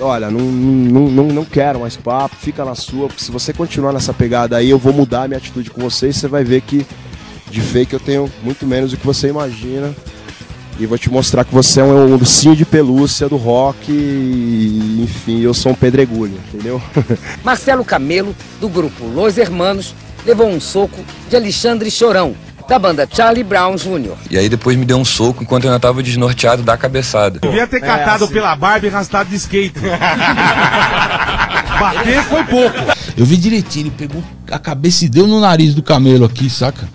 olha, não, não, não, não quero mais papo, fica na sua, porque se você continuar nessa pegada aí, eu vou mudar a minha atitude com você e você vai ver que de fake eu tenho muito menos do que você imagina. E vou te mostrar que você é um ursinho de pelúcia do rock e, enfim, eu sou um pedregulho, entendeu? Marcelo Camelo, do grupo Los Hermanos, levou um soco de Alexandre Chorão, da banda Charlie Brown Jr. E aí depois me deu um soco enquanto eu ainda tava desnorteado da cabeçada. Devia ter catado é, assim. pela barba e arrastado de skate. Bater foi pouco. Eu vi direitinho, ele pegou a cabeça e deu no nariz do camelo aqui, saca?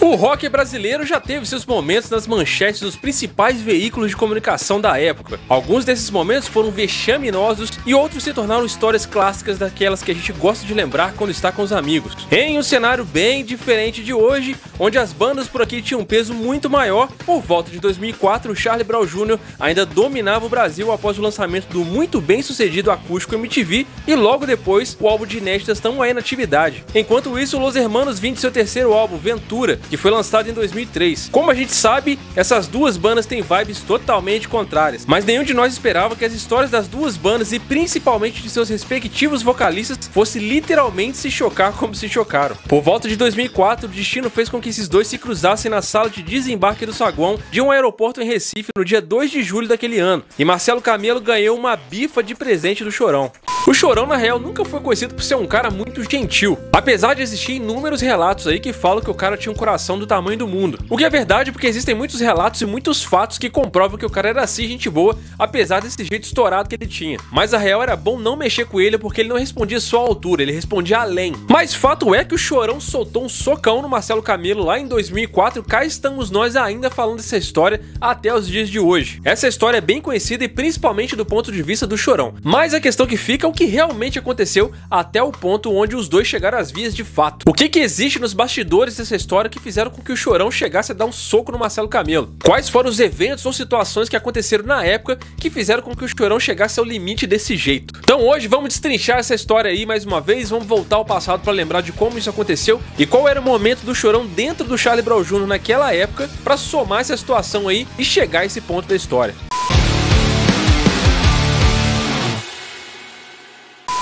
O rock brasileiro já teve seus momentos nas manchetes dos principais veículos de comunicação da época. Alguns desses momentos foram vexaminosos e outros se tornaram histórias clássicas daquelas que a gente gosta de lembrar quando está com os amigos. Em um cenário bem diferente de hoje, onde as bandas por aqui tinham um peso muito maior, por volta de 2004, o Charlie Brown Jr. ainda dominava o Brasil após o lançamento do muito bem sucedido acústico MTV e logo depois o álbum de inéditas Tão Aí na Atividade. Enquanto isso, Los Hermanos vinha de seu terceiro álbum, Ventura, que foi lançado em 2003. Como a gente sabe, essas duas bandas têm vibes totalmente contrárias, mas nenhum de nós esperava que as histórias das duas bandas e principalmente de seus respectivos vocalistas fosse literalmente se chocar como se chocaram. Por volta de 2004, o destino fez com que esses dois se cruzassem na sala de desembarque do saguão de um aeroporto em Recife no dia 2 de julho daquele ano, e Marcelo Camelo ganhou uma bifa de presente do Chorão. O Chorão, na real, nunca foi conhecido por ser um cara muito gentil, apesar de existir inúmeros relatos aí que falam que o cara tinha um coração do tamanho do mundo. O que é verdade porque existem muitos relatos e muitos fatos que comprovam que o cara era assim gente boa, apesar desse jeito estourado que ele tinha. Mas a real era bom não mexer com ele porque ele não respondia só à altura, ele respondia além. Mas fato é que o Chorão soltou um socão no Marcelo Camelo lá em 2004 cá estamos nós ainda falando dessa história até os dias de hoje. Essa história é bem conhecida e principalmente do ponto de vista do Chorão. Mas a questão que fica é o que realmente aconteceu até o ponto onde os dois chegaram às vias de fato. O que que existe nos bastidores dessa história que fizeram com que o Chorão chegasse a dar um soco no Marcelo Camelo? Quais foram os eventos ou situações que aconteceram na época que fizeram com que o Chorão chegasse ao limite desse jeito? Então hoje vamos destrinchar essa história aí mais uma vez, vamos voltar ao passado para lembrar de como isso aconteceu e qual era o momento do Chorão dentro do Charlie Brown Jr. naquela época para somar essa situação aí e chegar a esse ponto da história.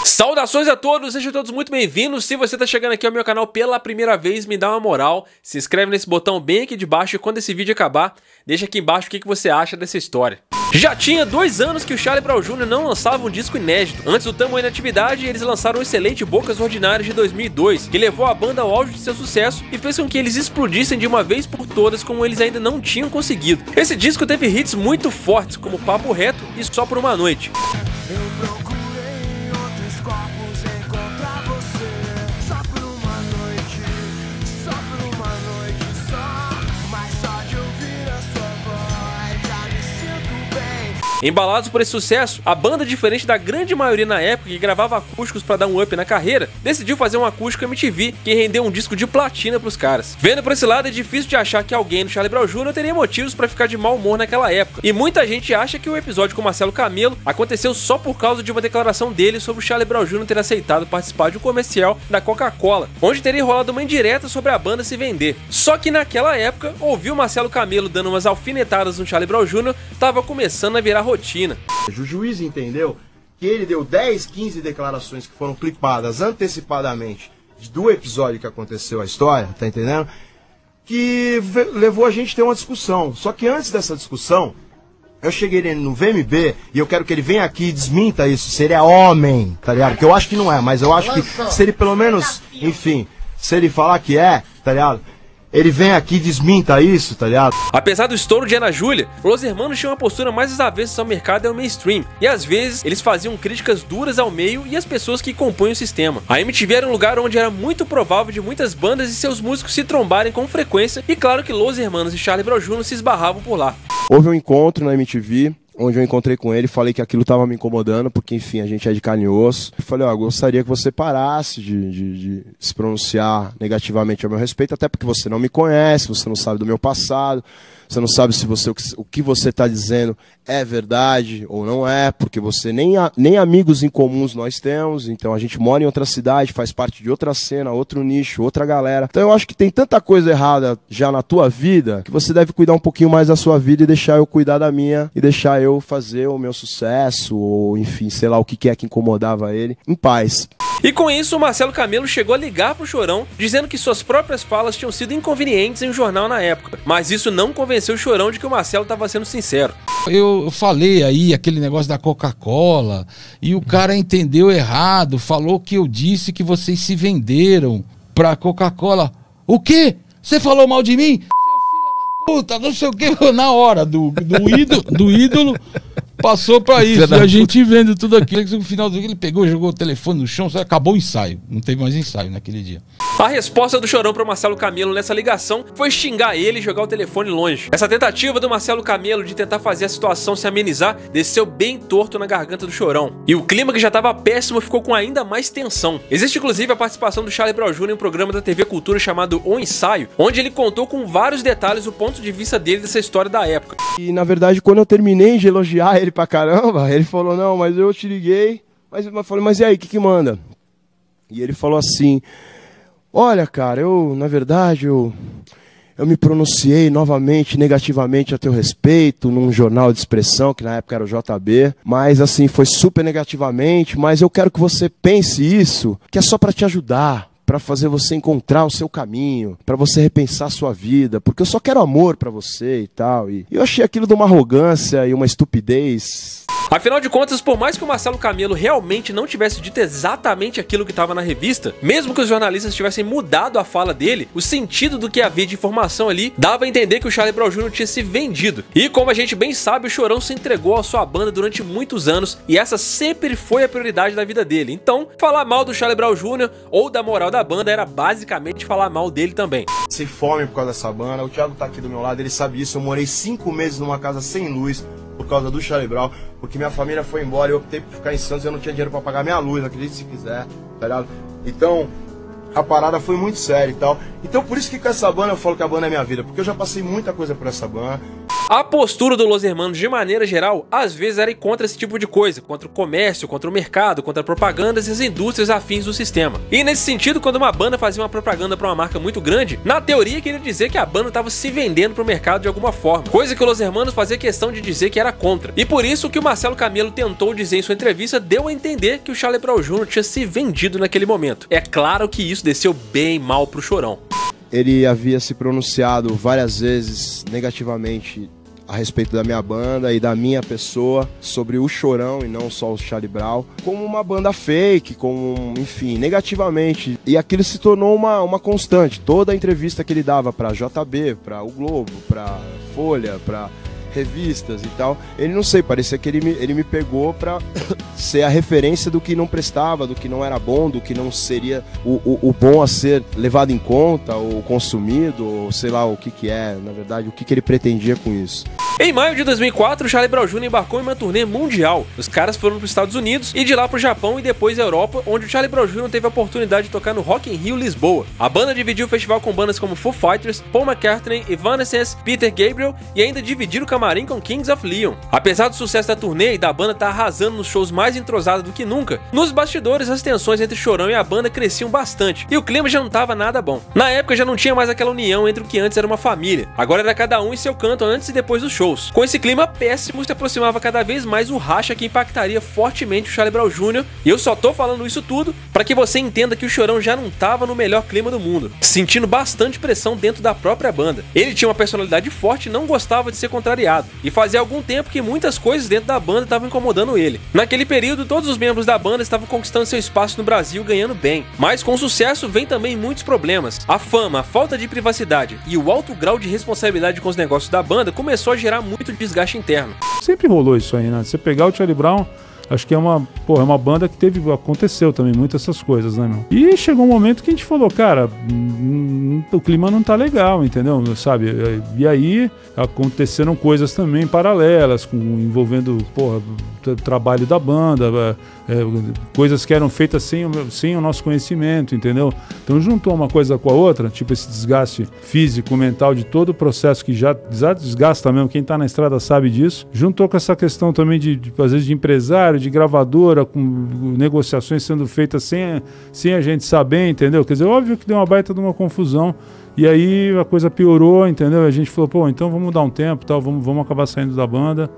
Saudações a todos, sejam todos muito bem-vindos. Se você está chegando aqui ao meu canal pela primeira vez, me dá uma moral, se inscreve nesse botão bem aqui de baixo e quando esse vídeo acabar, deixa aqui embaixo o que você acha dessa história. Já tinha dois anos que o Charlie Brown Jr. não lançava um disco inédito. Antes do Tamo na Atividade, eles lançaram o excelente Bocas Ordinárias de 2002, que levou a banda ao auge de seu sucesso e fez com que eles explodissem de uma vez por todas como eles ainda não tinham conseguido. Esse disco teve hits muito fortes, como Papo Reto e Só Por Uma Noite. Embalados por esse sucesso, a banda, diferente da grande maioria na época que gravava acústicos para dar um up na carreira, decidiu fazer um acústico MTV que rendeu um disco de platina pros caras. Vendo por esse lado, é difícil de achar que alguém do Charlie Brown Jr. teria motivos para ficar de mau humor naquela época. E muita gente acha que o episódio com Marcelo Camelo aconteceu só por causa de uma declaração dele sobre o Charlie Brown Jr. ter aceitado participar de um comercial da Coca-Cola, onde teria rolado uma indireta sobre a banda se vender. Só que naquela época, ouvir o Marcelo Camelo dando umas alfinetadas no Charlie Brown Jr. tava começando a virar rotina. O juiz entendeu que ele deu 10, 15 declarações que foram clipadas antecipadamente do episódio que aconteceu a história, tá entendendo? Que levou a gente a ter uma discussão. Só que antes dessa discussão, eu cheguei nele no VMB e eu quero que ele venha aqui e desminta isso, se ele é homem, tá ligado? Que eu acho que não é, mas eu acho que se ele pelo menos, enfim, se ele falar que é, tá ligado? Ele vem aqui e desminta isso, tá ligado? Apesar do estouro de Ana Júlia, Los Hermanos tinham uma postura mais às avessas ao mercado e ao mainstream, e às vezes eles faziam críticas duras ao meio e às pessoas que compõem o sistema. A MTV era um lugar onde era muito provável de muitas bandas e seus músicos se trombarem com frequência, e claro que Los Hermanos e Charlie Brown Jr. se esbarravam por lá. Houve um encontro na MTV, onde eu encontrei com ele, falei que aquilo estava me incomodando, porque enfim, a gente é de carne e osso. Falei, ó, oh, gostaria que você parasse de, de, de, se pronunciar negativamente ao meu respeito, até porque você não me conhece, você não sabe do meu passado. Você não sabe se você, o que você está dizendo é verdade ou não é, porque você nem, nem amigos em comuns nós temos, então a gente mora em outra cidade, faz parte de outra cena, outro nicho, outra galera. Então eu acho que tem tanta coisa errada já na tua vida que você deve cuidar um pouquinho mais da sua vida e deixar eu cuidar da minha e deixar eu fazer o meu sucesso, ou enfim, sei lá o que que é que incomodava ele, em paz. E com isso, o Marcelo Camelo chegou a ligar pro Chorão, dizendo que suas próprias falas tinham sido inconvenientes em um jornal na época. Mas isso não convenceu o Chorão de que o Marcelo estava sendo sincero. Eu falei aí aquele negócio da Coca-Cola e o cara entendeu errado, falou que eu disse que vocês se venderam pra Coca-Cola. O quê? Você falou mal de mim? Seu filho da Puta, não sei o que, na hora do, do, ídolo, do ídolo, passou pra isso. E a gente vendo tudo aquilo. No final do dia, ele pegou, jogou o telefone no chão, só acabou o ensaio. Não teve mais ensaio naquele dia. A resposta do Chorão para Marcelo Camelo nessa ligação foi xingar ele e jogar o telefone longe. Essa tentativa do Marcelo Camelo de tentar fazer a situação se amenizar desceu bem torto na garganta do Chorão. E o clima que já estava péssimo ficou com ainda mais tensão. Existe inclusive a participação do Charlie Brown Jr. em um programa da TV Cultura chamado O Ensaio, onde ele contou com vários detalhes o ponto de vista dele dessa história da época. E na verdade, quando eu terminei de elogiar ele pra caramba, ele falou: Não, mas eu te liguei. Mas eu falei: Mas e aí, o que, que manda? E ele falou assim: Olha, cara, eu, na verdade, eu, eu me pronunciei novamente negativamente a teu respeito num jornal de expressão, que na época era o JB, mas assim, foi super negativamente, mas eu quero que você pense isso, que é só para te ajudar, para fazer você encontrar o seu caminho, para você repensar a sua vida, porque eu só quero amor para você e tal. E eu achei aquilo de uma arrogância e uma estupidez Afinal de contas, por mais que o Marcelo Camelo realmente não tivesse dito exatamente aquilo que estava na revista, mesmo que os jornalistas tivessem mudado a fala dele, o sentido do que havia de informação ali dava a entender que o Charlie Brown Jr. tinha se vendido. E como a gente bem sabe, o Chorão se entregou à sua banda durante muitos anos e essa sempre foi a prioridade da vida dele. Então, falar mal do Charlie Brown Jr. ou da moral da banda era basicamente falar mal dele também. Se fome por causa dessa banda, o Thiago tá aqui do meu lado, ele sabe isso. Eu morei cinco meses numa casa sem luz por causa do Charlie Brown, porque minha família foi embora eu optei por ficar em Santos eu não tinha dinheiro para pagar minha luz, acredite se quiser, tá ligado? Então, a parada foi muito séria e tal. Então por isso que com essa banda eu falo que a banda é minha vida, porque eu já passei muita coisa por essa banda. A postura do Los Hermanos, de maneira geral, às vezes era contra esse tipo de coisa, contra o comércio, contra o mercado, contra propagandas e as indústrias afins do sistema. E nesse sentido, quando uma banda fazia uma propaganda para uma marca muito grande, na teoria queria dizer que a banda estava se vendendo para o mercado de alguma forma, coisa que o Los Hermanos fazia questão de dizer que era contra. E por isso que o Marcelo Camelo tentou dizer em sua entrevista deu a entender que o Charlie Brown Jr. tinha se vendido naquele momento. É claro que isso desceu bem mal pro Chorão. Ele havia se pronunciado várias vezes negativamente a respeito da minha banda e da minha pessoa sobre o Chorão e não só o Charlie Brown, como uma banda fake, como, enfim, negativamente. E aquilo se tornou uma, uma constante. Toda a entrevista que ele dava para JB, para O Globo, para Folha, para revistas e tal. Ele não sei, parecia que ele me, ele me pegou pra ser a referência do que não prestava, do que não era bom, do que não seria o, o, o bom a ser levado em conta, ou consumido, ou sei lá o que que é, na verdade, o que que ele pretendia com isso. Em maio de 2004, Charlie Brown Jr. embarcou em uma turnê mundial. Os caras foram para os Estados Unidos e de lá para o Japão e depois a Europa, onde o Charlie Brown Jr. teve a oportunidade de tocar no Rock in Rio Lisboa. A banda dividiu o festival com bandas como Foo Fighters, Paul McCartney, Evanescence, Peter Gabriel e ainda dividiram o camarim com Kings of Leon. Apesar do sucesso da turnê e da banda estar tá arrasando nos shows mais entrosada do que nunca, nos bastidores as tensões entre Chorão e a banda cresciam bastante e o clima já não estava nada bom. Na época já não tinha mais aquela união entre o que antes era uma família. Agora era cada um em seu canto antes e depois dos shows. Com esse clima péssimo, se aproximava cada vez mais o racha que impactaria fortemente o Charlie Brown Jr. E eu só tô falando isso tudo para que você entenda que o Chorão já não tava no melhor clima do mundo, sentindo bastante pressão dentro da própria banda. Ele tinha uma personalidade forte e não gostava de ser contrariado, e fazia algum tempo que muitas coisas dentro da banda estavam incomodando ele. Naquele período, todos os membros da banda estavam conquistando seu espaço no Brasil ganhando bem, mas com sucesso vem também muitos problemas. A fama, a falta de privacidade e o alto grau de responsabilidade com os negócios da banda começou a gerar muito desgaste interno. Sempre rolou isso aí, né? Você pegar o Charlie Brown, acho que é uma, pô, é uma banda que teve, aconteceu também muitas essas coisas, né, meu? E chegou um momento que a gente falou, cara, o clima não tá legal, entendeu? Sabe? E aí aconteceram coisas também paralelas, com, envolvendo, porra, trabalho da banda, é, coisas que eram feitas sem o, sem o nosso conhecimento, entendeu? Então juntou uma coisa com a outra, tipo esse desgaste físico, mental de todo o processo que já desgasta mesmo, quem está na estrada sabe disso, juntou com essa questão também de, de, às vezes, de empresário, de gravadora, com negociações sendo feitas sem, sem a gente saber, entendeu? Quer dizer, óbvio que deu uma baita de uma confusão. E aí a coisa piorou, entendeu? A gente falou, pô, então vamos dar um tempo, tal, vamos, vamos acabar saindo da banda.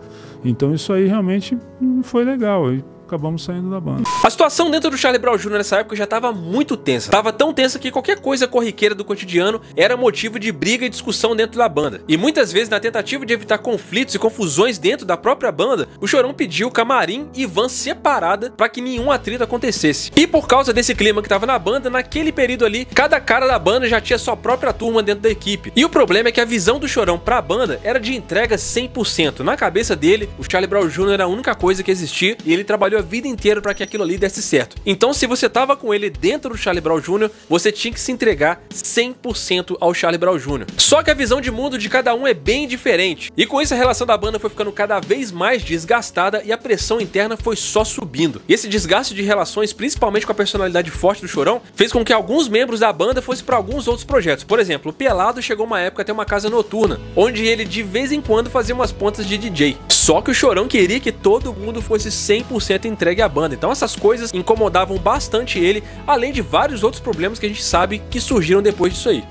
Então isso aí realmente não foi legal. Acabamos saindo da banda. A situação dentro do Charlie Brown Jr. nessa época já estava muito tensa. Tava tão tensa que qualquer coisa corriqueira do cotidiano era motivo de briga e discussão dentro da banda. E muitas vezes, na tentativa de evitar conflitos e confusões dentro da própria banda, o Chorão pediu camarim e van separada para que nenhum atrito acontecesse. E por causa desse clima que tava na banda, naquele período ali, cada cara da banda já tinha sua própria turma dentro da equipe. E o problema é que a visão do Chorão pra banda era de entrega 100%. Na cabeça dele, o Charlie Brown Jr. era a única coisa que existia e ele trabalhou a vida inteira para que aquilo ali desse certo. Então, se você tava com ele dentro do Charlie Brown Jr., você tinha que se entregar 100% ao Charlie Brown Jr. Só que a visão de mundo de cada um é bem diferente. E com isso a relação da banda foi ficando cada vez mais desgastada e a pressão interna foi só subindo. E esse desgaste de relações, principalmente com a personalidade forte do Chorão, fez com que alguns membros da banda fossem para alguns outros projetos. Por exemplo, o Pelado chegou uma época a ter uma casa noturna, onde ele de vez em quando fazia umas pontas de DJ. Só que o Chorão queria que todo mundo fosse 100% entregue à banda. Então essas coisas incomodavam bastante ele, além de vários outros problemas que a gente sabe que surgiram depois disso aí.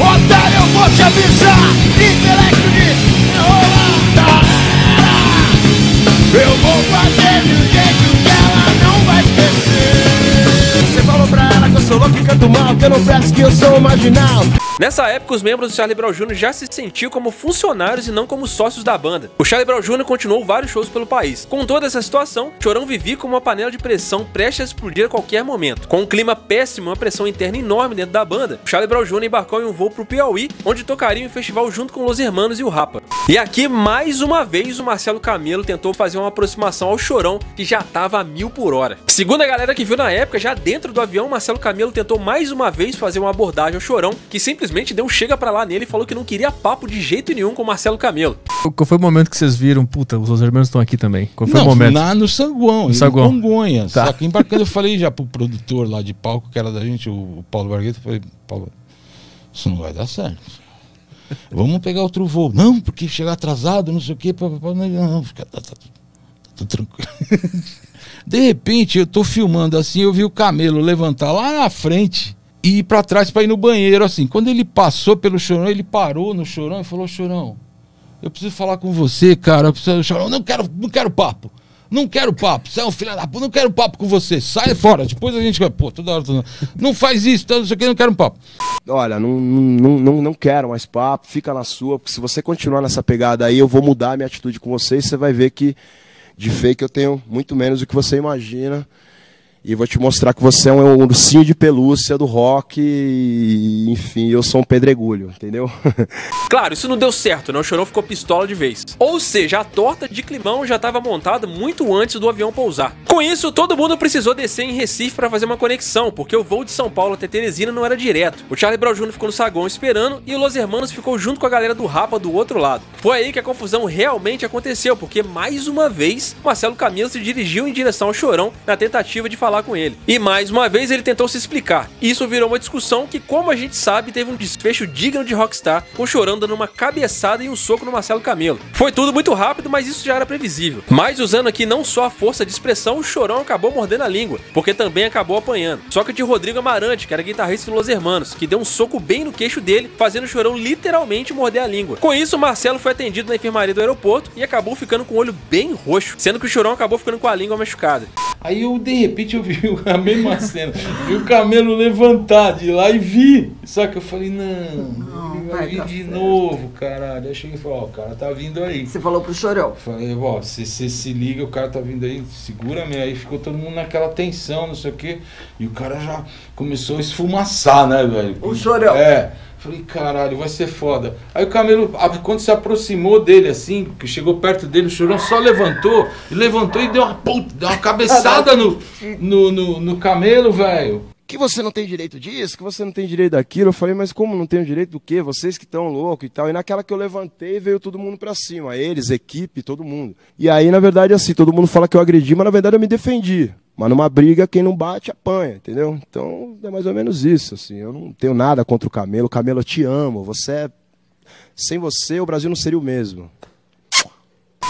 Otário, eu vou te avisar Intelecto de Eu vou fazer um jeito sou louco e canto mal, que eu não presto, que eu sou marginal. Nessa época, os membros do Charlie Brown Jr. já se sentiam como funcionários e não como sócios da banda. O Charlie Brown Jr. continuou vários shows pelo país. Com toda essa situação, Chorão vivia como uma panela de pressão prestes a explodir a qualquer momento. Com um clima péssimo e uma pressão interna enorme dentro da banda, o Charlie Brown Jr. embarcou em um voo pro Piauí, onde tocaria em um festival junto com Los Hermanos e o Rapa. E aqui, mais uma vez, o Marcelo Camelo tentou fazer uma aproximação ao Chorão, que já tava a mil por hora. Segundo a galera que viu na época, já dentro do avião, Marcelo Camelo tentou mais uma vez fazer uma abordagem ao Chorão, que simplesmente deu um chega pra lá nele e falou que não queria papo de jeito nenhum com o Marcelo Camelo. Qual foi o momento que vocês viram? Puta, os irmãos estão aqui também. Qual foi Não, o momento? na, no Sanguão, no Sanguão. Congonhas. Tá. Só que embarcando eu falei já pro produtor lá de palco, que era da gente, o Paulo Bargueto, eu falei, Paulo, isso não vai dar certo. Vamos pegar outro voo. Não, porque chegar atrasado, não sei o quê. Pá, pá, pá, não, não, fica, tá, tá, tudo tranquilo. De repente, eu tô filmando assim, eu vi o camelo levantar lá na frente e ir pra trás pra ir no banheiro, assim. Quando ele passou pelo chorão, ele parou no chorão e falou, chorão, eu preciso falar com você, cara. Eu preciso... Chorão, não quero, não quero papo. Não quero papo. Você é um filho da puta. Não quero papo com você. Sai fora. Depois a gente vai. Pô, toda hora. Toda... Não faz isso. Tá, não que. Não quero um papo. Olha, não, não, não, não quero mais papo, fica na sua, porque se você continuar nessa pegada aí, eu vou mudar a minha atitude com você e você vai ver que de fake eu tenho muito menos do que você imagina. E vou te mostrar que você é um ursinho de pelúcia do rock e, enfim, eu sou um pedregulho, entendeu? Claro, isso não deu certo, né? O Chorão ficou pistola de vez. Ou seja, a torta de climão já estava montada muito antes do avião pousar. Com isso, todo mundo precisou descer em Recife para fazer uma conexão, porque o voo de São Paulo até Teresina não era direto. O Charlie Brown Jr. ficou no saguão esperando e o Los Hermanos ficou junto com a galera do Rapa do outro lado. Foi aí que a confusão realmente aconteceu, porque mais uma vez, Marcelo Camilo se dirigiu em direção ao Chorão na tentativa de falar com ele. E mais uma vez ele tentou se explicar. Isso virou uma discussão que, como a gente sabe, teve um desfecho digno de Rockstar, com o Chorão dando uma cabeçada e um soco no Marcelo Camelo. Foi tudo muito rápido, mas isso já era previsível. Mas usando aqui não só a força de expressão, o Chorão acabou mordendo a língua, porque também acabou apanhando. Só que de Rodrigo Amarante, que era guitarrista do Los Hermanos, que deu um soco bem no queixo dele, fazendo o Chorão literalmente morder a língua. Com isso, Marcelo foi atendido na enfermaria do aeroporto e acabou ficando com o olho bem roxo, sendo que o Chorão acabou ficando com a língua machucada. Aí eu, de repente, eu vi a mesma cena. Vi o camelo levantar de lá e vi. Só que eu falei, não, ele vai vir de certo. novo, caralho. Aí cheguei e falei, ó, o cara tá vindo aí. Você falou pro Chorão. Falei, ó, se você se liga, o cara tá vindo aí, segura-me. Aí ficou todo mundo naquela tensão, não sei o quê. E o cara já começou a esfumaçar, né, velho? O Chorão. É. Falei, caralho, vai ser foda. Aí o camelo, quando se aproximou dele, assim, que chegou perto dele, o chorão só levantou, e levantou e deu uma puta, deu uma cabeçada no, no, no, no camelo, velho. que você não tem direito disso, que você não tem direito daquilo. Eu falei, mas como não tenho direito do quê? Vocês que estão loucos e tal. E naquela que eu levantei, veio todo mundo pra cima. Eles, equipe, todo mundo. E aí, na verdade, assim, todo mundo fala que eu agredi, mas na verdade eu me defendi. Mas numa briga, quem não bate, apanha, entendeu? Então, é mais ou menos isso, assim. Eu não tenho nada contra o Camelo. Camelo, eu te amo. Você é... Sem você, o Brasil não seria o mesmo.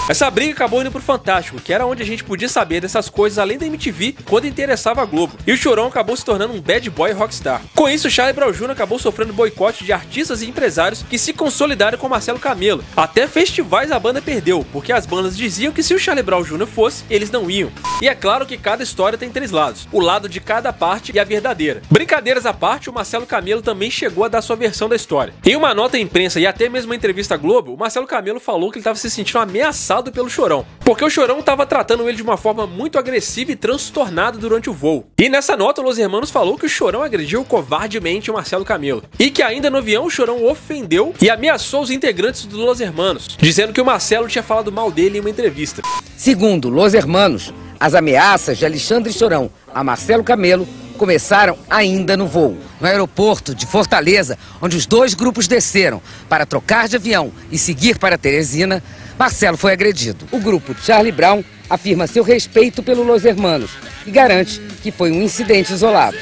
Essa briga acabou indo pro Fantástico, que era onde a gente podia saber dessas coisas além da MTV quando interessava a Globo. E o Chorão acabou se tornando um bad boy rockstar. Com isso, Charlie Brown Jr. acabou sofrendo boicote de artistas e empresários que se consolidaram com Marcelo Camelo. Até festivais a banda perdeu, porque as bandas diziam que se o Charlie Brown Jr. fosse, eles não iam. E é claro que cada história tem três lados: o lado de cada parte e a verdadeira. Brincadeiras à parte, o Marcelo Camelo também chegou a dar sua versão da história. Em uma nota à imprensa e até mesmo uma entrevista à Globo, o Marcelo Camelo falou que ele estava se sentindo ameaçado pelo Chorão, porque o Chorão estava tratando ele de uma forma muito agressiva e transtornada durante o voo. E nessa nota, Los Hermanos falou que o Chorão agrediu covardemente o Marcelo Camelo, e que ainda no avião o Chorão ofendeu e ameaçou os integrantes do Los Hermanos, dizendo que o Marcelo tinha falado mal dele em uma entrevista. Segundo Los Hermanos, as ameaças de Alexandre Chorão a Marcelo Camelo começaram ainda no voo. No aeroporto de Fortaleza, onde os dois grupos desceram para trocar de avião e seguir para Teresina, Marcelo foi agredido. O grupo Charlie Brown afirma seu respeito pelo Los Hermanos e garante que foi um incidente isolado.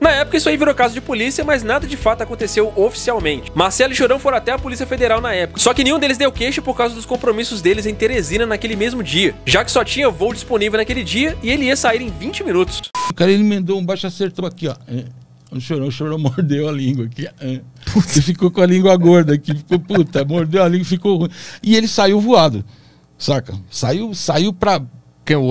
Na época isso aí virou caso de polícia, mas nada de fato aconteceu oficialmente. Marcelo e Chorão foram até a Polícia Federal na época, só que nenhum deles deu queixa por causa dos compromissos deles em Teresina naquele mesmo dia, já que só tinha voo disponível naquele dia e ele ia sair em 20 minutos. O cara ele emendou um baixo acertou aqui, ó. O chorão, o chorão mordeu a língua aqui. É. Ele ficou com a língua gorda aqui. Ficou, puta, mordeu a língua, ficou ruim. E ele saiu voado. Saca? Saiu, saiu pra. Que é o,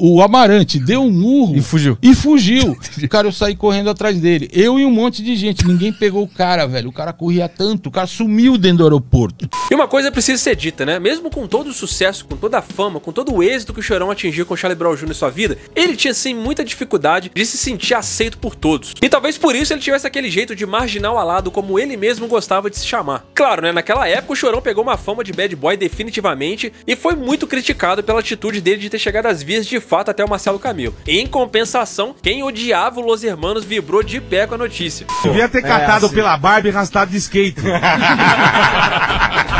O Amarante deu um murro E fugiu. e fugiu. Cara, eu saí correndo atrás dele. Eu e um monte de gente. Ninguém pegou o cara, velho. O cara corria tanto. O cara sumiu dentro do aeroporto. E uma coisa precisa ser dita, né? Mesmo com todo o sucesso, com toda a fama, com todo o êxito que o Chorão atingiu com o Charlie Brown Jr. em sua vida, ele tinha sim muita dificuldade de se sentir aceito por todos. E talvez por isso ele tivesse aquele jeito de marginal alado como ele mesmo gostava de se chamar. Claro, né? Naquela época o Chorão pegou uma fama de bad boy definitivamente e foi muito criticado pela atitude dele de ter chegado às vias de fato até o Marcelo Camilo. Em compensação, quem odiava o Los Hermanos vibrou de pé com a notícia. Devia ter catado pela barba e arrastado de skate.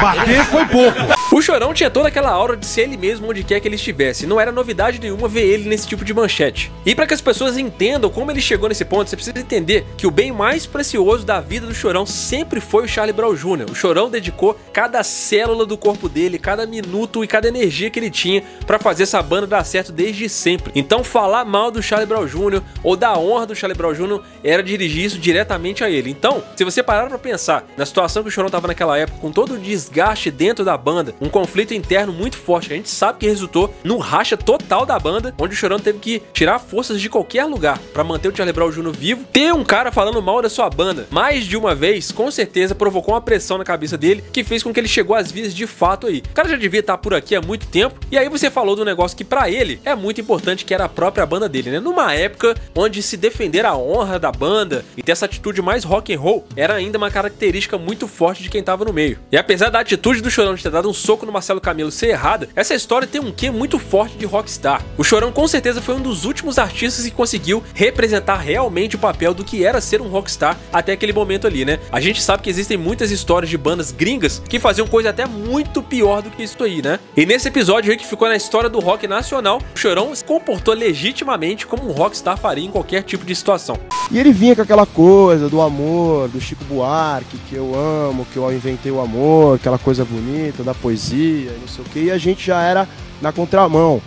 Bater foi pouco. O Chorão tinha toda aquela aura de ser ele mesmo onde quer que ele estivesse. Não era novidade nenhuma ver ele nesse tipo de manchete. E para que as pessoas entendam como ele chegou nesse ponto, você precisa entender que o bem mais precioso da vida do Chorão sempre foi o Charlie Brown Jr. O Chorão dedicou cada célula do corpo dele, cada minuto e cada energia que ele tinha para fazer essa banda dar certo desde sempre. Então falar mal do Charlie Brown Jr. ou da honra do Charlie Brown Jr. era dirigir isso diretamente a ele. Então, se você parar para pensar na situação que o Chorão tava naquela época, com todo o desgaste dentro da banda, um conflito interno muito forte, que a gente sabe que resultou num racha total da banda, onde o Chorão teve que tirar forças de qualquer lugar para manter o Charlie Brown Jr. vivo. Ter um cara falando mal da sua banda mais de uma vez, com certeza provocou uma pressão na cabeça dele que fez com que ele chegou às vias de fato aí. O cara já devia estar por aqui há muito tempo, e aí você falou do negócio que para ele é muito importante, que era a própria banda dele, né? Numa época onde se defender a honra da banda e ter essa atitude mais rock and roll era ainda uma característica muito forte de quem tava no meio. E apesar da atitude do Chorão de ter dado um soco no Marcelo Camelo ser errada, essa história tem um quê muito forte de rockstar. O Chorão com certeza foi um dos últimos artistas que conseguiu representar realmente o papel do que era ser um rockstar até aquele momento ali, né? A gente sabe que existem muitas histórias de bandas gringas que faziam coisa até muito pior do que isso aí, né? E nesse episódio aí que ficou na história do rock nacional, o Chorão se comportou legitimamente como um rockstar faria em qualquer tipo de situação. E ele vinha com aquela coisa do amor, do Chico Buarque, que eu amo, que eu inventei o amor, aquela coisa bonita da poesia, e não sei o que, e a gente já era na contramão.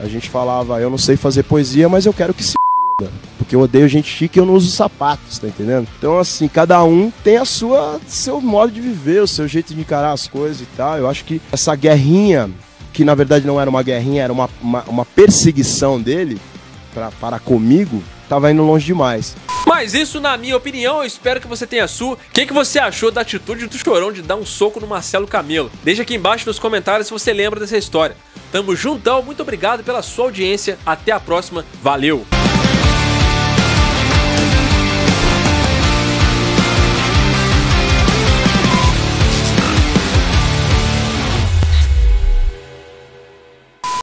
A gente falava, eu não sei fazer poesia, mas eu quero que se porque eu odeio gente chique e eu não uso sapatos, tá entendendo? Então, assim, cada um tem a sua seu modo de viver, o seu jeito de encarar as coisas e tal. Eu acho que essa guerrinha, que na verdade não era uma guerrinha, era uma, uma, uma perseguição dele para comigo, tava indo longe demais. Mas isso, na minha opinião, eu espero que você tenha a sua. O que, que você achou da atitude do Chorão de dar um soco no Marcelo Camelo? Deixa aqui embaixo nos comentários se você lembra dessa história. Tamo juntão, muito obrigado pela sua audiência. Até a próxima, valeu!